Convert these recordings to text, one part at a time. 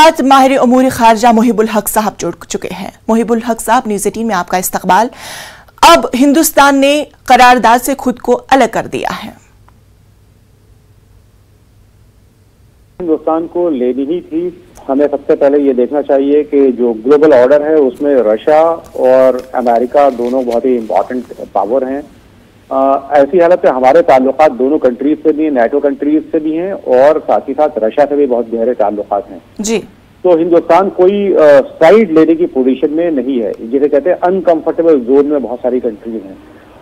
साथ माहिर अमूर खारजा मुहिबुल हक साहब जुड़ चुके हैं। मुहिबुल हक साहब, न्यूज़ एटीन में आपका इस्तकबाल। अब हिंदुस्तान ने करारदाद से खुद को अलग कर दिया है। हिंदुस्तान को लेनी ही थी। हमें सबसे पहले ये देखना चाहिए कि जो ग्लोबल ऑर्डर है, उसमें रशिया और अमेरिका दोनों बहुत ही इम्पोर्टेंट पावर हैं। ऐसी हालत में हमारे ताल्लुक दोनों कंट्रीज़ से भी हैं नेटो कंट्रीज़ से भी हैं और साथ ही साथ रशिया से भी बहुत गहरे ताल्लुक हैं। जी। तो हिंदुस्तान कोई साइड लेने की पोजीशन में नहीं है जिसे कहते हैं अनकंफर्टेबल जोन में बहुत सारी कंट्रीज़ हैं।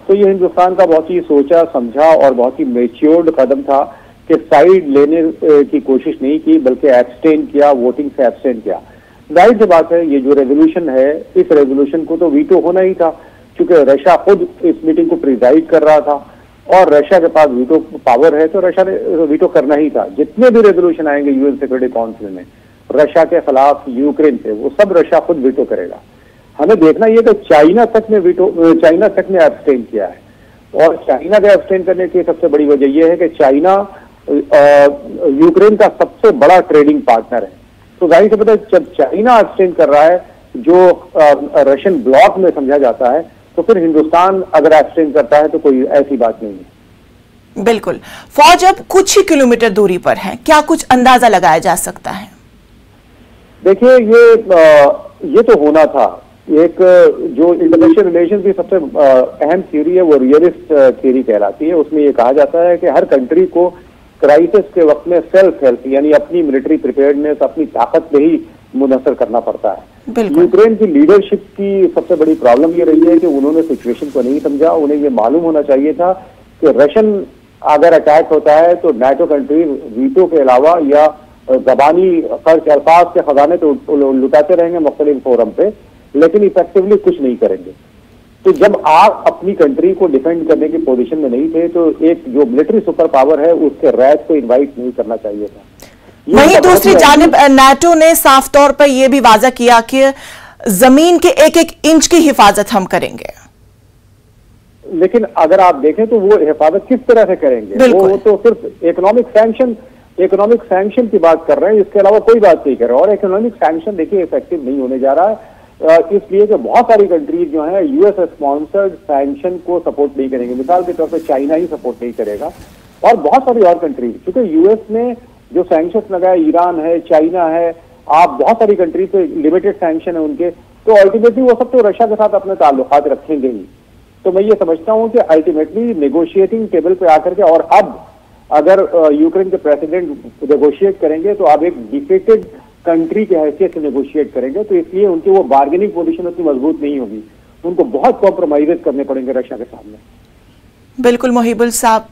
तो ये हिंदुस्तान का बहुत ही सोचा समझा और बहुत ही मेच्योर्ड कदम था कि साइड लेने की कोशिश नहीं की बल्कि एब्सटेन किया वोटिंग से एब्सटेन किया। ज़ाहिर सी बात है ये जो रेजोल्यूशन है इस रेजोल्यूशन को तो वीटो होना ही था। क्योंकि रशिया खुद इस मीटिंग को प्रिजाइड कर रहा था और रशिया के पास वीटो पावर है तो रशिया ने, वीटो करना ही था। जितने भी रेजोल्यूशन आएँगे यूएन सिक्योरिटी काउंसिल में रशिया के खिलाफ यूक्रेन से, वो सब रशिया खुद वीटो करेगा। हमें देखना ये कि चाइना तक ने वीटो, चाइना तक ने एब्सटेन किया है। और चाइना के एब्सटेन करने की सबसे बड़ी वजह यह है कि चाइना यूक्रेन का सबसे बड़ा ट्रेडिंग पार्टनर है। तो ज़ाहिर से पता जब चाइना एब्सटेन कर रहा है, जो रशियन ब्लॉक में समझा जाता है तो फिर हिंदुस्तान अगर एब्सटेन करता है तो कोई ऐसी बात नहीं है। बिल्कुल। फौज अब कुछ ही किलोमीटर दूरी पर है। क्या कुछ अंदाज़ा लगाया जा सकता है? देखिए ये ये तो होना था। एक जो इंटरनेशनल रिलेशन की सबसे अहम थ्योरी है वो रियलिस्ट थ्योरी कहलाती है। उसमें ये कहा जाता है कि हर कंट्री को क्राइसिस के वक्त में सेल्फ हेल्प यानी अपनी मिलिट्री प्रिपेयर्डनेस अपनी ताकत पे ही मुनसर करना पड़ता है। यूक्रेन की लीडरशिप की सबसे बड़ी प्रॉब्लम ये रही है कि उन्होंने सिचुएशन को नहीं समझा। उन्हें ये मालूम होना चाहिए था कि रशियन अगर अटैक होता है तो नेटो कंट्री वीटो के अलावा या जबानी खर्च अल्फाज के खजाने तो लुटाते रहेंगे मुख्तलिफ़ फोरम पे, लेकिन इफेक्टिवली कुछ नहीं करेंगे। तो जब आप अपनी कंट्री को डिफेंड करने की पोजीशन में नहीं थे तो एक जो मिलिट्री सुपर पावर है, उसके रैत को इनवाइट नहीं करना चाहिए था। वहीं दूसरी जानब नाटो ने साफ़ तौर पर यह भी वाजा किया कि ज़मीन के एक एक इंच की हिफाजत हम करेंगे। लेकिन अगर आप देखें तो वो हिफाजत किस तरह से करेंगे? वो, वो तो सिर्फ़ इकोनॉमिक सैंक्शन इकोनॉमिक सैंक्शन की बात कर रहे हैं इसके अलावा कोई बात नहीं कर रहे और इकोनॉमिक सैंक्शन देखिए इफ़ेक्टिव नहीं होने जा रहा है। इसलिए कि बहुत सारी कंट्रीज़ जो है यूएस स्पॉन्सर्ड सैंक्शन को सपोर्ट नहीं करेंगे। मिसाल के तौर पर चाइना ही सपोर्ट नहीं करेगा। और बहुत सारी और कंट्रीज़ क्योंकि यूएस ने जो सैंक्शन लगाए, ईरान है, चाइना है, आप बहुत सारी कंट्री पे लिमिटेड सैंक्शन है उनके तो अल्टीमेटली वो सब तो रशिया के साथ अपने ताल्लुक रखेंगे ही। तो मैं ये समझता हूँ कि अल्टीमेटली नेगोशिएटिंग टेबल पे आकर के, और अब अगर यूक्रेन के प्रेसिडेंट नेगोशिएट करेंगे तो अब एक डिफेटेड कंट्री के हैसियत से नेगोशिएट करेंगे तो इसलिए उनकी वो बार्गेनिंग पोजिशन उतनी मज़बूत नहीं होगी। उनको बहुत कॉम्प्रोमाइजेस करने पड़ेंगे रशिया के सामने। बिल्कुल, मोहिबुल साहब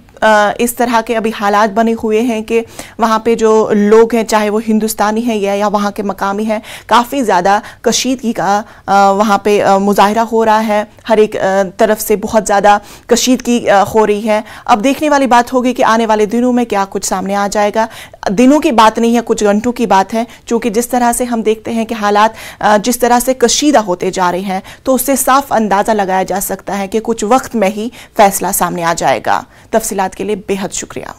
इस तरह के अभी हालात बने हुए हैं कि वहाँ पे जो लोग हैं, चाहे वो हिंदुस्तानी हैं या या वहाँ के मकामी हैं, काफ़ी ज़्यादा कशीदगी का वहाँ पे मुजाहरा हो रहा है। हर एक तरफ़ से बहुत ज़्यादा कशीदगी हो रही है। अब देखने वाली बात होगी कि आने वाले दिनों में क्या कुछ सामने आ जाएगा। दिनों की बात नहीं है, कुछ घंटों की बात है, क्योंकि जिस तरह से हम देखते हैं कि हालात जिस तरह से कशीदा होते जा रहे हैं तो उससे साफ़ अंदाज़ा लगाया जा सकता है कि कुछ वक्त में ही फैसला सामने आ जाएगा। तफसीत के लिए बेहद शुक्रिया।